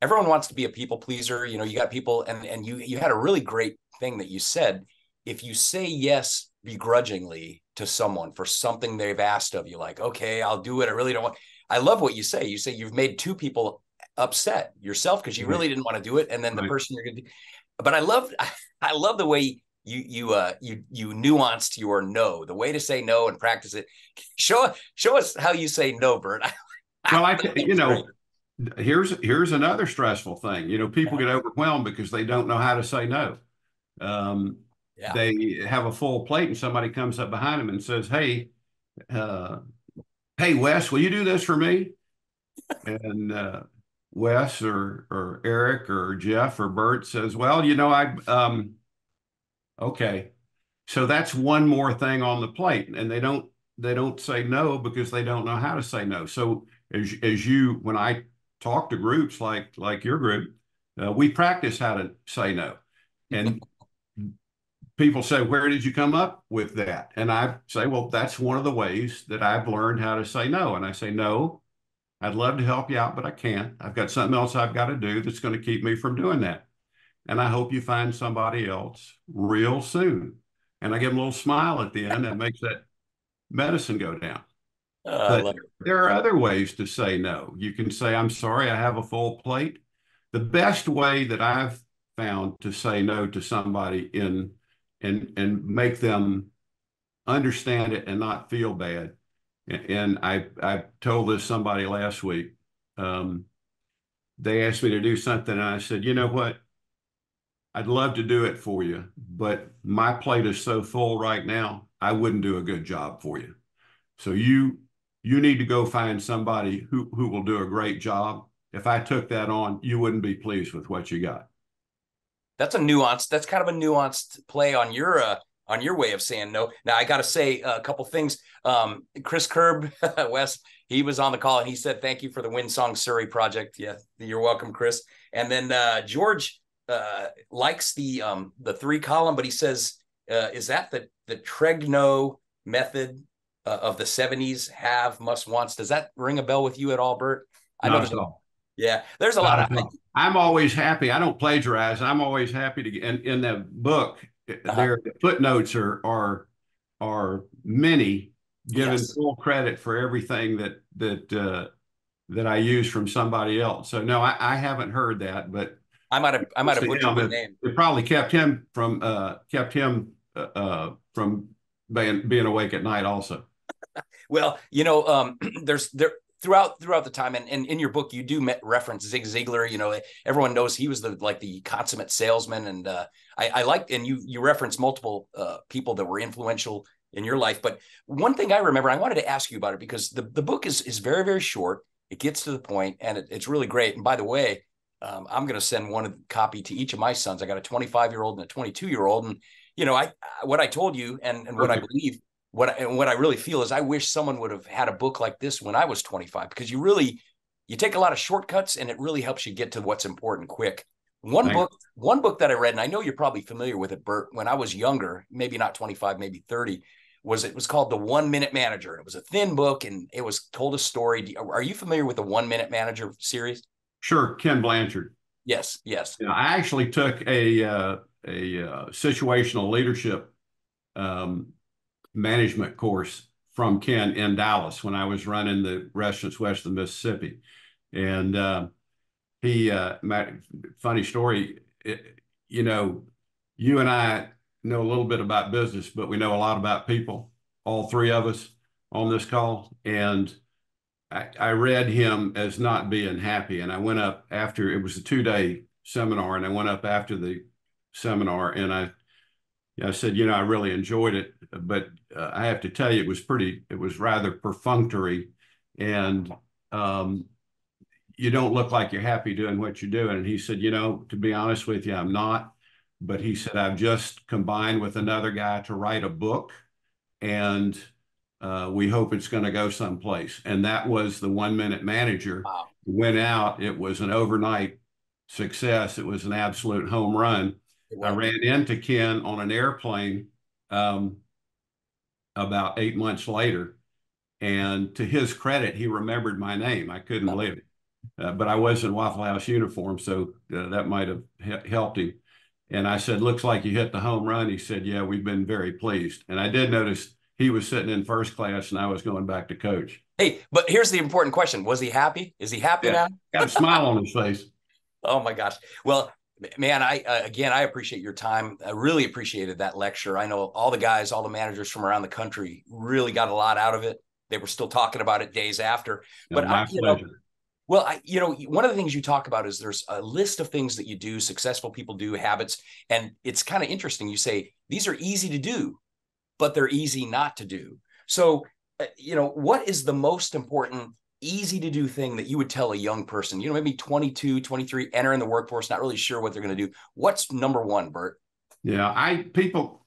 everyone wants to be a people pleaser. You know, you got people, and and you you had a really great thing that you said. If you say yes begrudgingly to someone for something they've asked of you, like, okay, I'll do it. I really don't want. I love what you say. You say you've made two people upset yourself because you mm-hmm. really didn't want to do it, and then the person you're going to. But I love, I love the way you you uh you you nuanced your no, the way to say no and practice it. Show show us how you say no, Bert. well, I you know. Here's here's another stressful thing. You know, people get overwhelmed because they don't know how to say no. Um, yeah. They have a full plate, and somebody comes up behind them and says, "Hey, uh, hey, Wes, will you do this for me?" and uh, Wes or or Eric or Jeff or Bert says, "Well, you know, I um, okay." So that's one more thing on the plate, and they don't they don't say no because they don't know how to say no. So as as you when I talk to groups like like your group, uh, we practice how to say no, and people say, "Where did you come up with that?" And I say, "Well, that's one of the ways that I've learned how to say no." And I say, "No, I'd love to help you out, but I can't. I've got something else I've got to do that's going to keep me from doing that. And I hope you find somebody else real soon. And I give them a little smile at the end that makes that medicine go down. Uh, but there are other ways to say no. You can say, I'm sorry, I have a full plate. The best way that I've found to say no to somebody in and and make them understand it and not feel bad and I I told this somebody last week. Um, they asked me to do something, and I said, you know what? I'd love to do it for you, but my plate is so full right now, I wouldn't do a good job for you. So you you need to go find somebody who who will do a great job. If I took that on, you wouldn't be pleased with what you got. That's a nuance. That's kind of a nuanced play on your uh, on your way of saying no. Now I got to say a couple things. Um, Chris Kerb, Wes, he was on the call and he said thank you for the Windsong Surrey project. Yeah, you're welcome, Chris. And then uh, George uh, likes the um, the three column, but he says, uh, is that the the Tregno method uh, of the 70s? Have must wants. Does that ring a bell with you at all, Bert? I Not know. Yeah, there's a Not lot of. I'm always happy. I don't plagiarize. I'm always happy to get in, in the book. Uh-huh. Their footnotes are are are many, given yes. full credit for everything that that uh, that I use from somebody else. So no, I, I haven't heard that, but I might have I might have butchered the name. It probably kept him from uh, kept him uh, uh, from being being awake at night also. Well, you know, um, there's there throughout throughout the time and, and in your book you do reference Zig Ziglar you know everyone knows he was the like the consummate salesman and uh, I, I like and you you reference multiple uh, people that were influential in your life but one thing I remember I wanted to ask you about it because the, the book is is very very short. It gets to the point and it, it's really great. And by the way um, I'm going to send one copy to each of my sons. I got a 25 year old and a 22 year old and you know I what I told you and, and what I believe what I, what I really feel is I wish someone would have had a book like this when I was 25 because you really you take a lot of shortcuts and it really helps you get to what's important quick. One Thanks. book one book that I read and I know you're probably familiar with it Bert when I was younger, maybe not 25, maybe 30, was it was called The 1 Minute Manager. It was a thin book and it was told a story. Are you familiar with the 1 Minute Manager series? Sure, Ken Blanchard. Yes, yes. You know, I actually took a uh, a uh, situational leadership um, management course from Ken in Dallas when I was running the restaurants west of the Mississippi. And uh, he, uh, funny story, it, you know, you and I know a little bit about business, but we know a lot about people, all three of us on this call. And I, I read him as not being happy. And I went up after it was a two day seminar, and I went up after the seminar and I I said, you know, I really enjoyed it, but uh, I have to tell you, it was pretty, it was rather perfunctory. And um, you don't look like you're happy doing what you're doing. And he said, you know, to be honest with you, I'm not. But he said, I've just combined with another guy to write a book. And uh, we hope it's going to go someplace. And that was the one minute manager. Wow. Went out. It was an overnight success. It was an absolute home run I ran into Ken on an airplane um, about eight months later. And to his credit, he remembered my name. I couldn't believe it. Uh, but I was in Waffle House uniform, so uh, that might have he- helped him. And I said, "Looks like you hit the home run." He said, "Yeah, we've been very pleased." And I did notice he was sitting in first class, and I was going back to coach. Hey, but here's the important question: Was he happy? Is he happy yeah, now? Got a smile on his face. Oh my gosh! Well, man i uh, again i appreciate your time. I really appreciated that lecture. I know all the guys all the managers from around the country really got a lot out of it. They were still talking about it days after. But I, you know, well I, you know one of the things you talk about is there's a list of things that you do successful people do habits and it's kind of interesting. You say these are easy to do but they're easy not to do. So uh, you know what is the most important easy to do thing that you would tell a young person, you know, maybe 22, 23, entering the workforce, not really sure what they're going to do? What's number one, Bert? Yeah, I people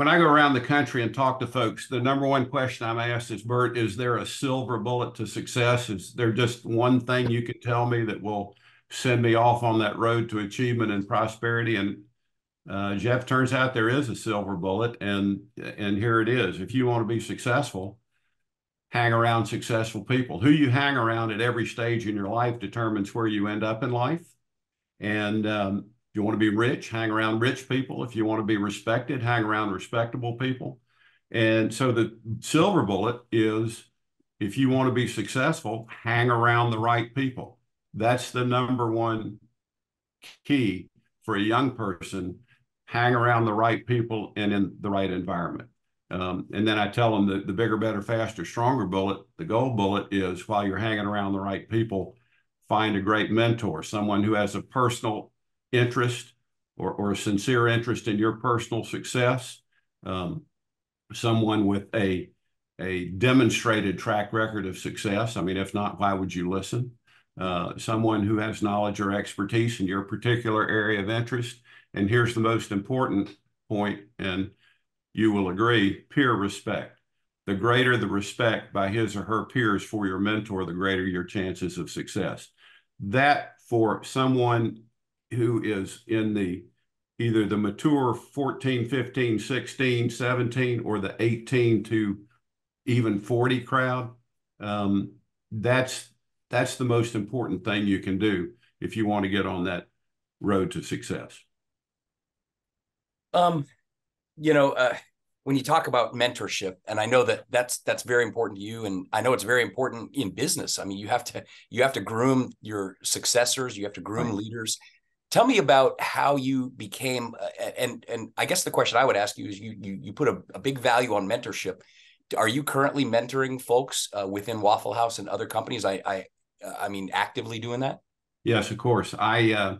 when I go around the country and talk to folks, the number one question I'm asked is, Bert, is there a silver bullet to success? Is there just one thing you can tell me that will send me off on that road to achievement and prosperity? And uh, Jeff, turns out there is a silver bullet, and and here it is. If you want to be successful, hang around successful people. Who you hang around at every stage in your life determines where you end up in life. And um, if you want to be rich, hang around rich people. If you want to be respected, hang around respectable people. And so the silver bullet is if you want to be successful, hang around the right people. That's the number one key for a young person. Hang around the right people and in the right environment. Um, and then I tell them that the bigger, better, faster, stronger bullet, the gold bullet is while you're hanging around the right people, find a great mentor, someone who has a personal interest or, or a sincere interest in your personal success, um, someone with a, a demonstrated track record of success. I mean, if not, why would you listen? Uh, someone who has knowledge or expertise in your particular area of interest. And here's the most important point, and you will agree, peer respect. The greater the respect by his or her peers for your mentor, the greater your chances of success. That for someone who is in the either the mature 14, 15, 16, 17, or the 18 to even 40 crowd, um, that's that's the most important thing you can do if you want to get on that road to success. Um, you know, uh, when you talk about mentorship, and I know that that's that's very important to you, and I know it's very important in business. I mean, you have to you have to groom your successors, you have to groom right. leaders. Tell me about how you became, uh, and and I guess the question I would ask you is, you you you put a, a big value on mentorship. Are you currently mentoring folks uh, within Waffle House and other companies? I I I mean, actively doing that. Yes, of course. I uh,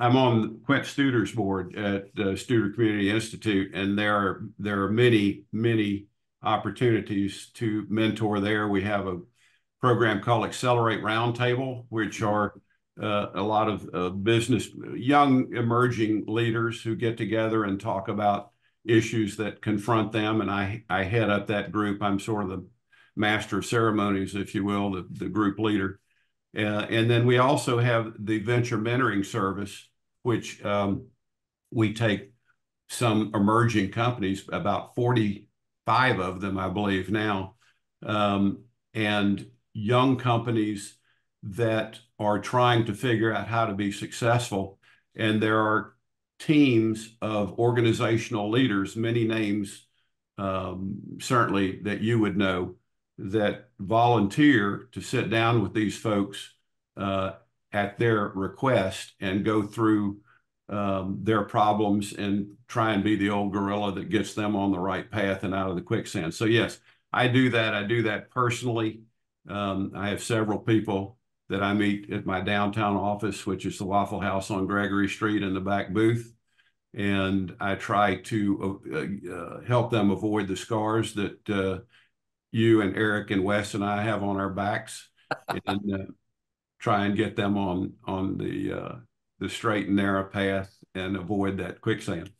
I'm on Quint Studer's board at the Studer Community Institute, and there are there are many many opportunities to mentor there. We have a program called Accelerate Roundtable, which are uh, a lot of uh, business young emerging leaders who get together and talk about issues that confront them. And I I head up that group. I'm sort of the master of ceremonies, if you will, the, the group leader. Uh, and then we also have the venture mentoring service, which um, we take some emerging companies, about 45 of them, I believe now, um, and young companies that are trying to figure out how to be successful. And there are teams of organizational leaders, many names um, certainly that you would know, that volunteer to sit down with these folks uh, at their request and go through um, their problems and try and be the old gorilla that gets them on the right path and out of the quicksand. So yes, I do that. I do that personally. Um, I have several people that I meet at my downtown office, which is the Waffle House on Gregory Street in the back booth. And I try to uh, uh, help them avoid the scars that uh, you and Eric and Wes and I have on our backs, and uh, try and get them on on the uh, the straight and narrow path and avoid that quicksand.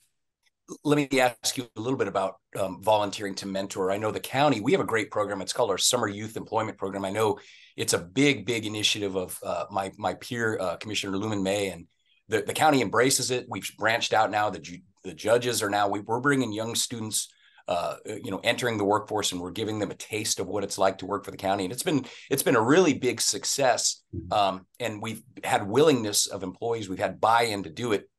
Let me ask you a little bit about um, volunteering to mentor. I know the county we have a great program. It's called our Summer Youth Employment Program. I know it's a big, big initiative of uh, my my peer uh, Commissioner Lumon May, and the, the county embraces it. We've branched out now. The the judges are now we, we're bringing young students uh, you know entering the workforce and we're giving them a taste of what it's like to work for the county. And it's been it's been a really big success mm-hmm. um, and we've had willingness of employees. We've had buy-in to do it.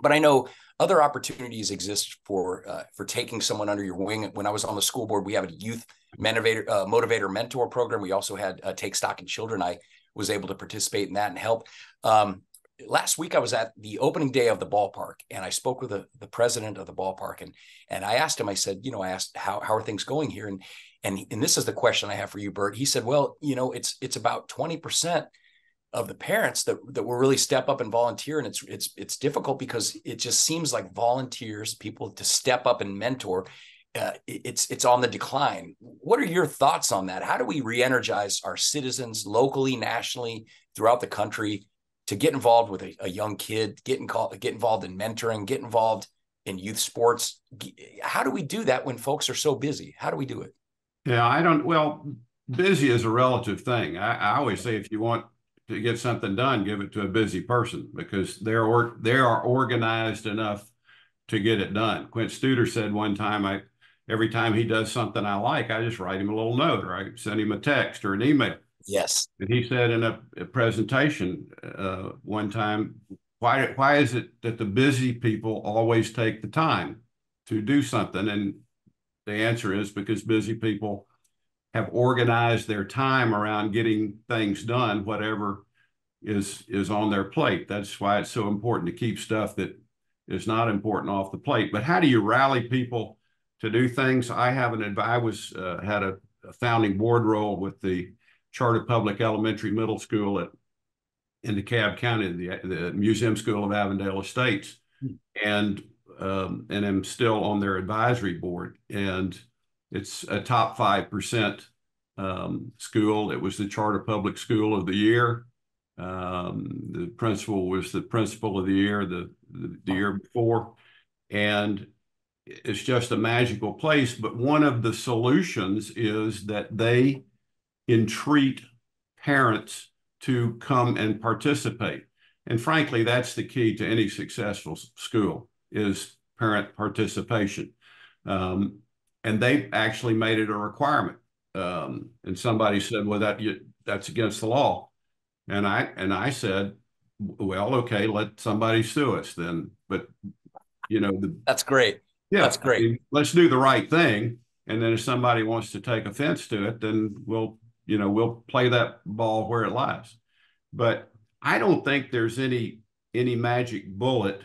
But i know other opportunities exist for uh, for taking someone under your wing. When i was on the school board we have a youth motivator uh, motivator mentor program. We also had uh, take stock in children. I was able to participate in that and help. Um, last week I was at the opening day of the ballpark and I spoke with the, the president of the ballpark and and I asked him, I said, you know, I asked how how are things going here? And and and this is the question I have for you, Bert. He said, well, you know, it's it's about 20% of the parents that that will really step up and volunteer. And it's it's it's difficult because it just seems like volunteers, people to step up and mentor. Uh, it's it's on the decline. What are your thoughts on that? How do we re-energize our citizens locally, nationally, throughout the country to get involved with a, a young kid, get, in call, get involved in mentoring, get involved in youth sports. How do we do that when folks are so busy? How do we do it? Yeah, I don't. Well, busy is a relative thing. I, I always say if you want to get something done, give it to a busy person because they're or, they are organized enough to get it done. Quint Studer said one time, I every time he does something I like, I just write him a little note or I send him a text or an email. Yes. And he said in a, a presentation uh, one time, why why is it that the busy people always take the time to do something? And the answer is because busy people have organized their time around getting things done, whatever is is on their plate. That's why it's so important to keep stuff that is not important off the plate. But how do you rally people to do things? I have an I was uh, had a, a founding board role with the Charter Public Elementary Middle School at in DeKalb County, the, the Museum School of Avondale Estates, hmm. and um, and am still on their advisory board. And it's a top five percent um, school. It was the Charter Public School of the Year. Um, the principal was the principal of the year the, the, the year before, and it's just a magical place. But one of the solutions is that they entreat parents to come and participate. And frankly, that's the key to any successful school is parent participation. Um, and they actually made it a requirement. Um, and somebody said, "Well, that you, that's against the law," and I and I said, "Well, okay, let somebody sue us then." But you know, the, that's great. Yeah, that's great. I mean, let's do the right thing, and then if somebody wants to take offense to it, then we'll you know we'll play that ball where it lies. But I don't think there's any any magic bullet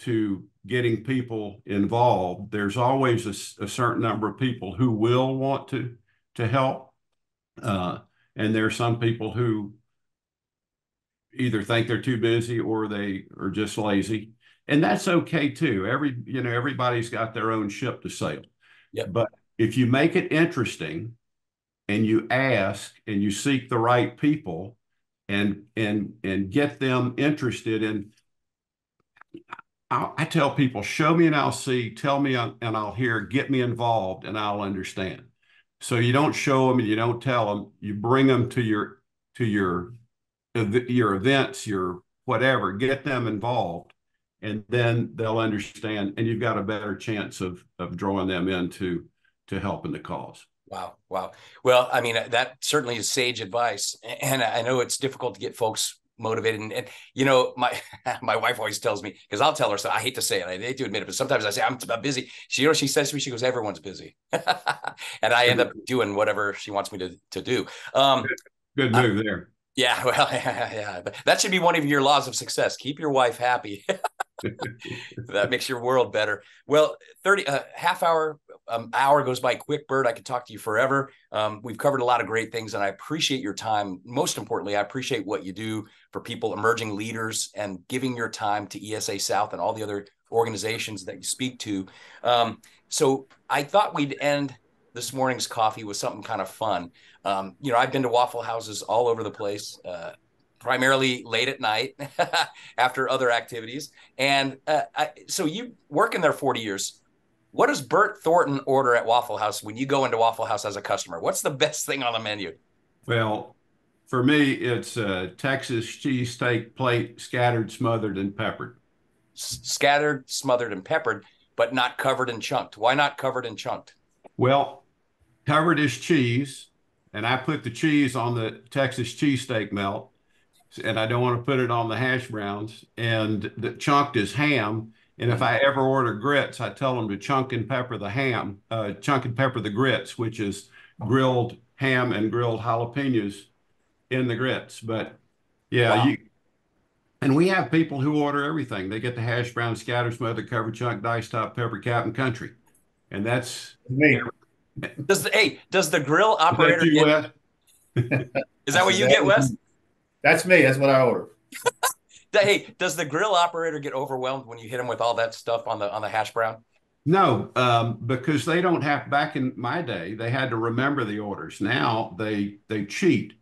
to getting people involved. There's always a, a certain number of people who will want to to help, uh, and there are some people who either think they're too busy or they are just lazy, and that's okay too. Every you know everybody's got their own ship to sail. Yep. But if you make it interesting, and you ask and you seek the right people, and and and get them interested in I, tell people, show me and I'll see, tell me and I'll hear, get me involved and I'll understand. So you don't show them and you don't tell them, you bring them to your to your your events, your whatever, get them involved, and then they'll understand, and you've got a better chance of of drawing them into to helping the cause. Wow. Wow. Well, I mean, that certainly is sage advice. And I know it's difficult to get folks motivated. And, and, you know, my my wife always tells me because I'll tell her so. I hate to say it, I hate to admit it, but sometimes I say I'm, I'm busy. She, you know, she says to me, she goes, "Everyone's busy," and I end up doing whatever she wants me to to do. Um, Good move there. Yeah, well, yeah, yeah, that should be one of your laws of success. Keep your wife happy. That makes your world better. Well, 30 uh, half hour um, hour goes by quick, Bert. I could talk to you forever. Um, we've covered a lot of great things, and I appreciate your time. Most importantly, I appreciate what you do for people, emerging leaders, and giving your time to ESA South and all the other organizations that you speak to. Um, so I thought we'd end this morning's coffee with something kind of fun. Um, you know, I've been to Waffle Houses all over the place. Uh, primarily late at night after other activities. And uh, I, so you work in there 40 years. What does Bert Thornton order at Waffle House when you go into Waffle House as a customer? What's the best thing on the menu? Well, for me, it's a Texas cheesesteak plate, scattered, smothered, and peppered. S- scattered, smothered, and peppered, but not covered and chunked. Why not covered and chunked? Well, covered is cheese, and I put the cheese on the Texas cheesesteak melt, and I don't want to put it on the hash browns. And the chunked is ham, and if I ever order grits, I tell them to chunk and pepper the ham, uh, chunk and pepper the grits, which is grilled ham and grilled jalapenos in the grits. But yeah, wow. you, and we have people who order everything. They get the hash brown, scatter, smothered, cover, chunk, dice top, pepper, cap, and country, and that's me. Does the hey? Does the grill operator get? is that what you get, Wes? That's me. That's what I order hey, does the grill operator get overwhelmed when you hit him with all that stuff on the on the hash brown? No, um, because they don't have. Back in my day, they had to remember the orders. Now they they cheat.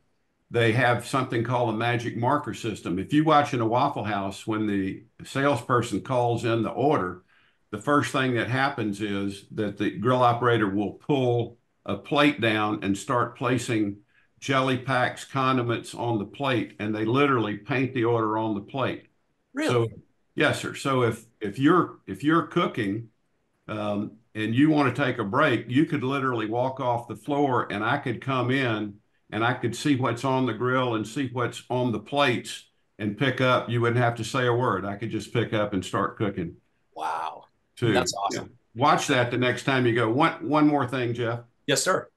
They have something called a magic marker system. If you watch in a Waffle House, when the salesperson calls in the order, the first thing that happens is that the grill operator will pull a plate down and start placing jelly packs, condiments on the plate, and they literally paint the order on the plate. Really? So, yes, sir. So if if you're if you're cooking um, and you want to take a break, you could literally walk off the floor, and I could come in and I could see what's on the grill and see what's on the plates and pick up. You wouldn't have to say a word. I could just pick up and start cooking. Wow, too. That's awesome. Yeah. Watch that the next time you go. One one more thing, Jeff. Yes, sir.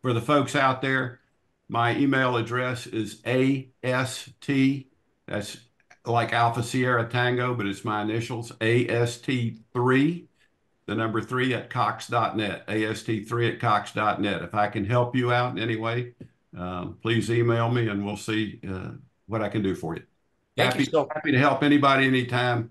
For the folks out there my email address is AST, that's like Alpha Sierra Tango, but it's my initials, AST3, the number three at cox.net, AST3 at cox.net. If I can help you out in any way, um, please email me and we'll see uh, what I can do for you. Thank happy, you so- happy to help anybody anytime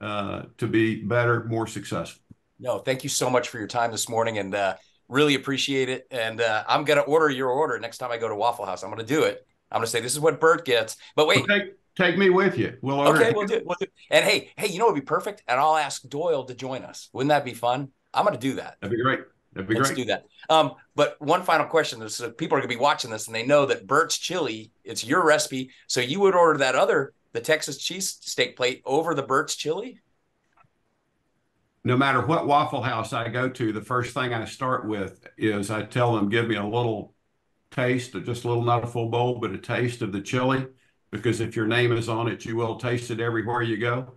uh, to be better, more successful. No, thank you so much for your time this morning. And uh, Really appreciate it. And uh, I'm going to order your order next time I go to Waffle House. I'm going to do it. I'm going to say, this is what Bert gets. But wait. Well, take, take me with you. We'll order. Okay, we'll do, it. we'll do it. And hey, hey, you know what would be perfect? And I'll ask Doyle to join us. Wouldn't that be fun? I'm going to do that. That'd be great. That'd be great. Let's great. do that. Um, but one final question is: so people are going to be watching this, and they know that Bert's Chili, it's your recipe, so you would order that other, the Texas cheese steak plate, over the Bert's Chili. No matter what Waffle House I go to, the first thing I start with is I tell them, give me a little taste, or just a little, not a full bowl, but a taste of the chili, because if your name is on it, you will taste it everywhere you go.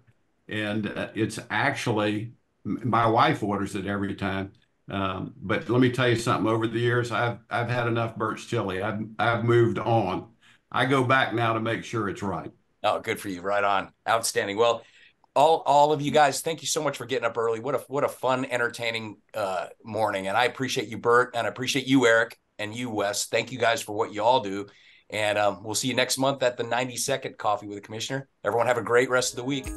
And uh, it's actually, my wife orders it every time. Um, but let me tell you something. Over the years, I've I've had enough Bert's chili. I've I've moved on. I go back now to make sure it's right. Oh, good for you. Right on. Outstanding. Well, all all of you guys, thank you so much for getting up early. What a what a fun, entertaining uh, morning. And I appreciate you, Bert, and I appreciate you, Eric, and you, Wes. Thank you guys for what you all do. And um, we'll see you next month at the 90 second coffee with the commissioner. Everyone have a great rest of the week.